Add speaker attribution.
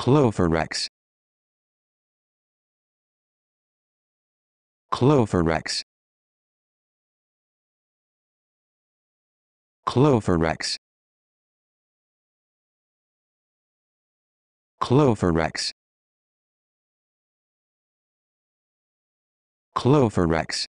Speaker 1: Clophorex. Clophorex. Clophorex. Clophorex. Clophorex.